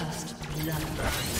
First blood.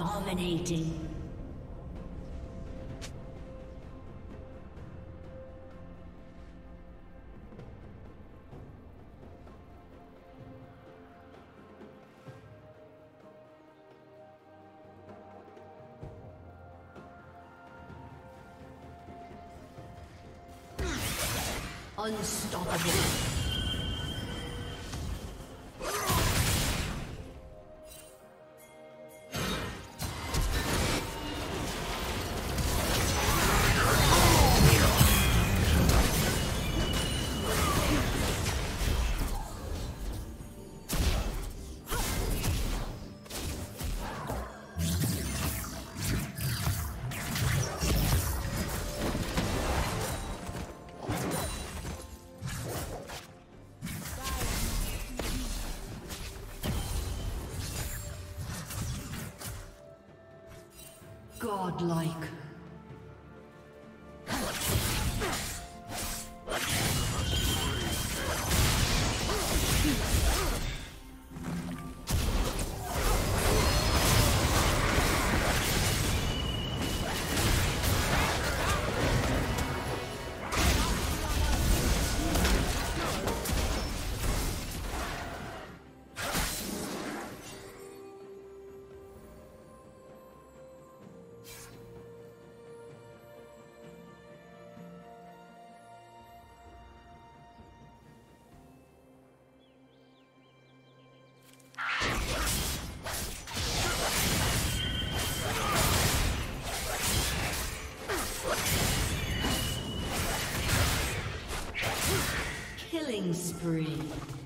Dominating. Godlike. Killing spree.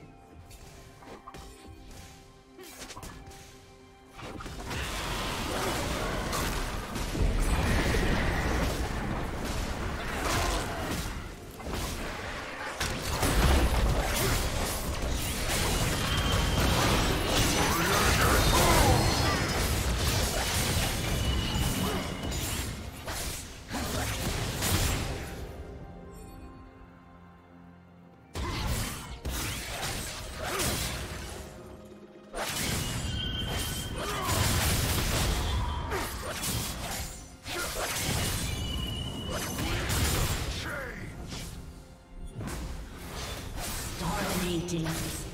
Legends.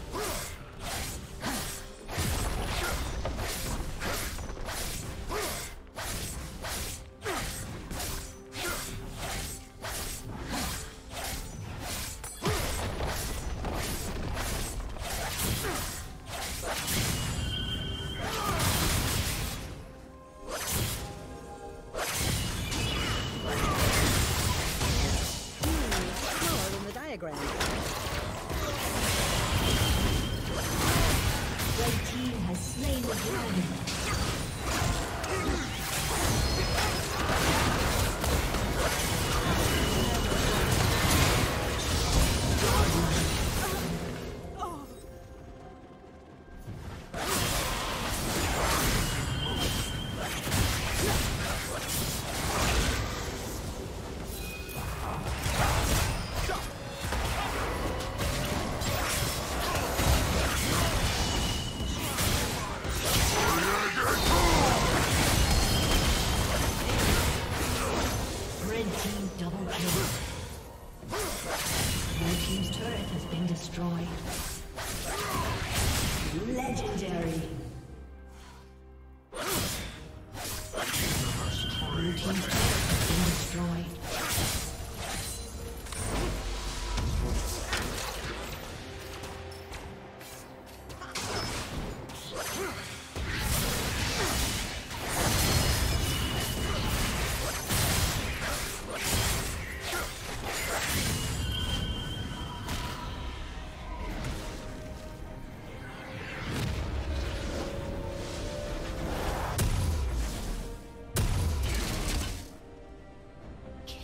diagram. Dominating.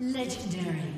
Legendary.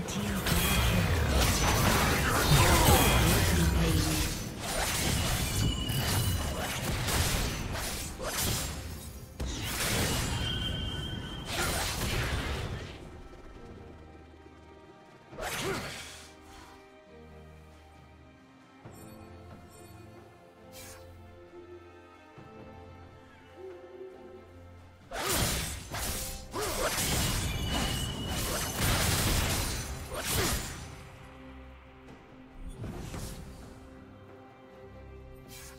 Red team.